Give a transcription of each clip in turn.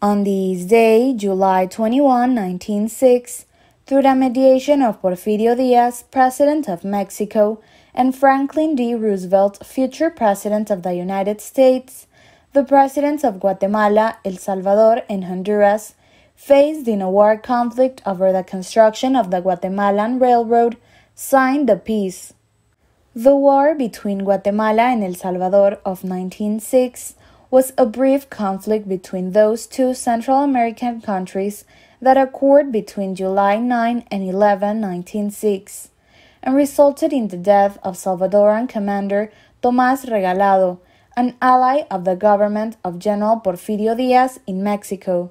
On this day, July 21, 1906, through the mediation of Porfirio Diaz, President of Mexico, and Franklin D. Roosevelt, future President of the United States, the Presidents of Guatemala, El Salvador, and Honduras faced in a war conflict over the construction of the Guatemalan Railroad, signed the peace. The war between Guatemala and El Salvador of 1906 was a brief conflict between those two Central American countries that occurred between July 9 and 11, 1906, and resulted in the death of Salvadoran commander Tomás Regalado, an ally of the government of General Porfirio Diaz in Mexico.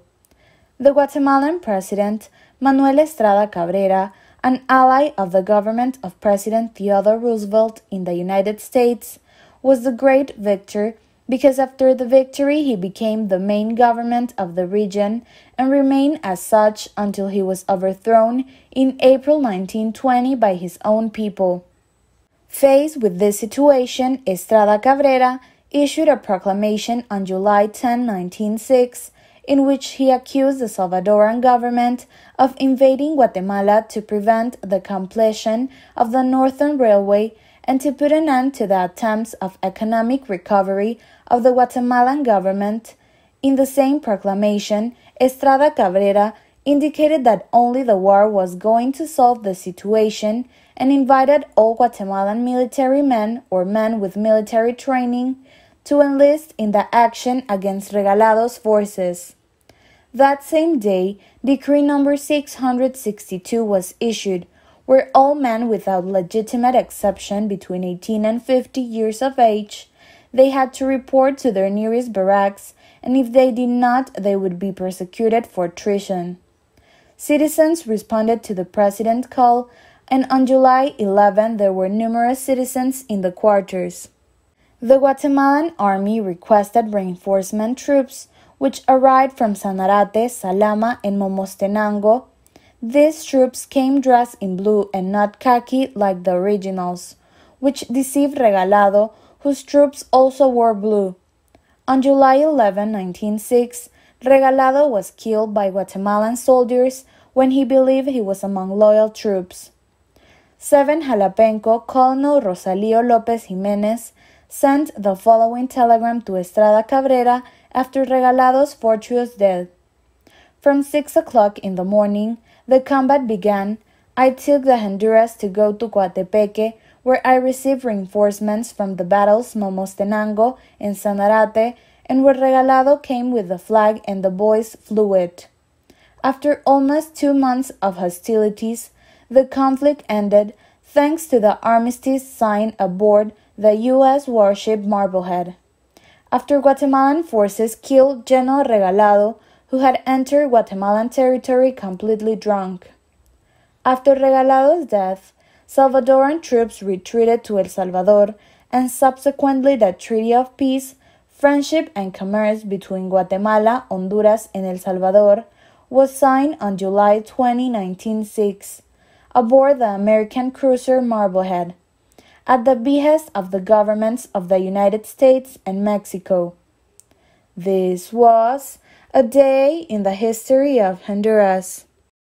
The Guatemalan president, Manuel Estrada Cabrera, an ally of the government of President Theodore Roosevelt in the United States, was the great victor because after the victory he became the main government of the region and remained as such until he was overthrown in April 1920 by his own people. Faced with this situation, Estrada Cabrera issued a proclamation on July 10, 1906, in which he accused the Salvadoran government of invading Guatemala to prevent the completion of the Northern Railway and to put an end to the attempts of economic recovery of the Guatemalan government. In the same proclamation, Estrada Cabrera indicated that only the war was going to solve the situation and invited all Guatemalan military men or men with military training to enlist in the action against Regalado's forces. That same day, Decree number 662 was issued, where all men without legitimate exception between 18 and 50 years of age, they had to report to their nearest barracks, and if they did not, they would be persecuted for treason. Citizens responded to the president's call, and on July 11 there were numerous citizens in the quarters. The Guatemalan army requested reinforcement troops, which arrived from Sanarate, Salama, and Momostenango these troops came dressed in blue and not khaki like the originals, which deceived Regalado, whose troops also wore blue. On July 11, 1906, Regalado was killed by Guatemalan soldiers when he believed he was among loyal troops. 7 Jalapenco Colonel Rosalio Lopez Jimenez sent the following telegram to Estrada Cabrera after Regalado's fortuitous death. From six o'clock in the morning, the combat began. I took the Honduras to go to Coatepeque, where I received reinforcements from the battles Momostenango and Sanarate, and where Regalado came with the flag and the boys flew it. After almost two months of hostilities, the conflict ended thanks to the armistice signed aboard the U.S. warship Marblehead. After Guatemalan forces killed General Regalado, who had entered Guatemalan territory completely drunk. After Regalado's death, Salvadoran troops retreated to El Salvador, and subsequently the Treaty of Peace, Friendship and Commerce between Guatemala, Honduras, and El Salvador was signed on July 20, 1906, aboard the American cruiser Marblehead, at the behest of the governments of the United States and Mexico. This was a day in the history of Honduras.